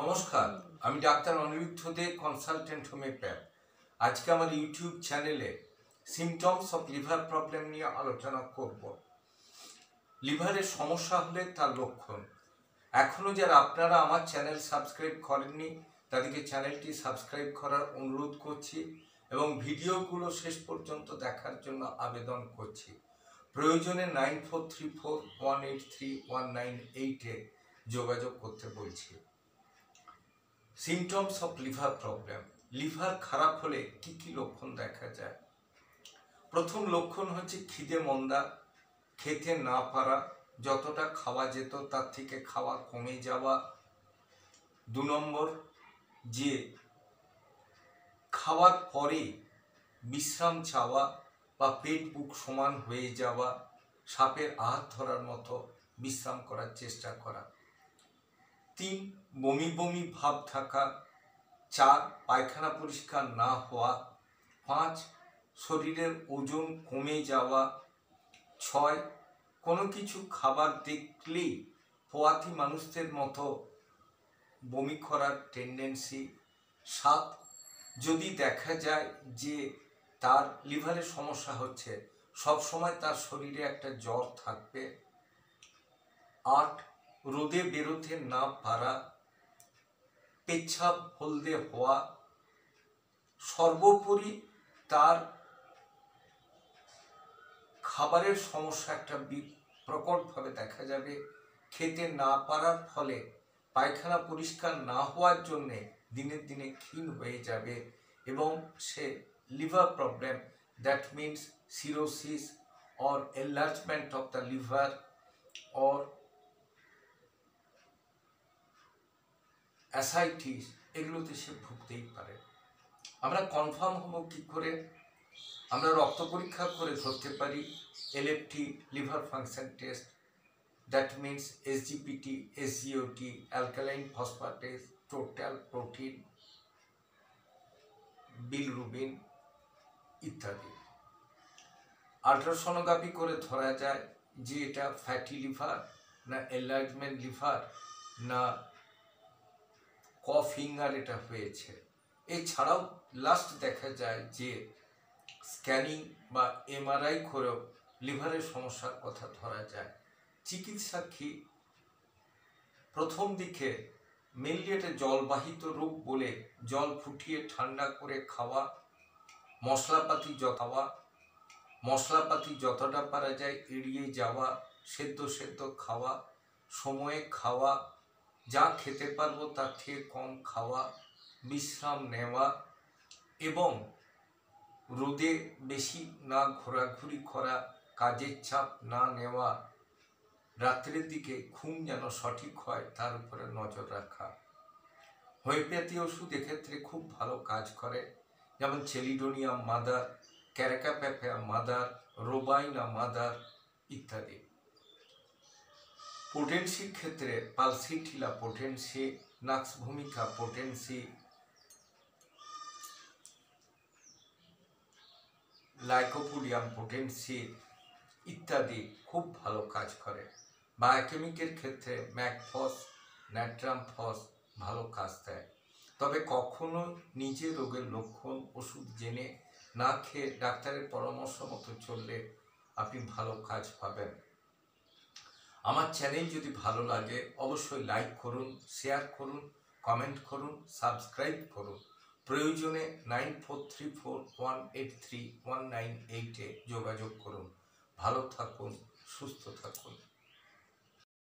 নমস্কার, আমি doctor Aniruddha De consultant homeopath আজকে আমার ইউটিউব চ্যানেলে সিমটমস অফ লিভার প্রবলেম নিয়ে আলোচনা করব। লিভারের সমস্যা হলে তার লক্ষণ। এখনও যারা আপনারা আমার চ্যানেল সাবস্ক্রাইব করেননি, তাদেরকে চ্যানেলটি সাবস্ক্রাইব করার অনুরোধ করছি এবং ভিডিওগুলো শেষ পর্যন্ত দেখার জন্য আবেদন করছি। প্রয়োজনে nine four three four one eight three one nine এইটে যোগাযোগ করতে বলছি। Symptoms of liver problem liver খারাপ হলে কি কি লক্ষণ দেখা যায়? প্রথম লক্ষণ হচ্ছে খিদে মন্দা, খেতে না পারা, যতটা খাওয়া যেত তার থেকে খাওয়া কমে যাওয়া। দু নম্বর, যে খাওয়ার পরে বিশ্রাম চাওয়া বা পেট বুক সমান হয়ে যাওয়া, সাপের আহাত ধরার মতো বিশ্রাম করার চেষ্টা করা। তিন বমি বমি ভাব থাকা, চার পায়খানা পরিষ্কার না হওয়া, পাঁচ শরীরের ওজন কমে যাওয়া, ছয় কোনো কিছু খাবার দেখলেই পোয়াতি মানুষদের মতো বমি করার টেন্ডেন্সি সাত যদি দেখা যায় যে তার লিভারের সমস্যা হচ্ছে সব সময় তার শরীরে একটা জ্বর থাকবে, আট রোদে বেরোতে না পারা পেচ্ছাপ হলদে হওয়া সর্বোপরি তার খাবারের সমস্যা একটা প্রকটভাবে দেখা যাবে। খেতে না পারার ফলে পায়খানা পরিষ্কার না হওয়ার জন্যে দিনের দিনে ক্ষীণ হয়ে যাবে এবং সে liver problem, that means cirrhosis or enlargement of the liver or ascites এগুলোতে সে ভুগতেই পারে। আমরা কনফার্ম হব কি করে? আমরা রক্ত পরীক্ষা করে ধরতে পারি LFT liver function test that means SGPT SGOT alkaline phosphatase total protein bilirubin ইত্যাদি। আল্ট্রাসোনোগ্রাফি করে ধরা যায় যে এটা ফ্যাটি লিভার না এনলার্জমেন্ট লিভার না ক ফিঙ্গার এটা হয়েছে। এছাড়াও লাস্ট দেখা যায় যে স্ক্যানিং বা এমআরআই করেও লিভারের সমস্যার কথা ধরা যায়। চিকিৎসা কি? প্রথম দিকে মেনলি এটা জলবাহিত রোগ বলে জল ফুটিয়ে ঠান্ডা করে খাওয়া, মশলাপাতি খাওয়া, মশলাপাতি যতটা পারা যায় এড়িয়ে যাওয়া, সেদ্ধ সেদ্ধ খাওয়া, সময়ে খাওয়া যা খেতে পারব তার থেকে কম খাওয়া, বিশ্রাম নেওয়া এবং রোদে বেশি না ঘোরাঘুরি করা, কাজের চাপ না নেওয়া, রাত্রের দিকে ঘুম যেন সঠিক হয় তার উপরে নজর রাখা। হোমিওপ্যাথি ওষুধ এক্ষেত্রে খুব ভালো কাজ করে, যেমন Chelidonium mother carica papaya mother, Robinia mother ইত্যাদি। পোটেন্সির ক্ষেত্রে পালসিঠিলা পোটেন্সি নাক্স ভূমিকা পোটেন্সি লাইকোপুডিয়াম পোটেন্সি ইত্যাদি খুব ভালো কাজ করে। বায়োকেমিকের ক্ষেত্রে ম্যাকফস ন্যাট্রাম ফস ভালো কাজ দেয়। তবে কখনো নিজে রোগের লক্ষণ, ওষুধ জেনে না খেয়ে ডাক্তারের পরামর্শ মতো চললে আপনি ভালো কাজ পাবেন। আমার চ্যানেল যদি ভালো লাগে, অবশ্যই লাইক করুন শেয়ার করুন কমেন্ট করুন সাবস্ক্রাইব করুন। প্রয়োজনে nine four three four one eight three one nine এইটে যোগাযোগ করুন। ভালো থাকুন, সুস্থ থাকুন।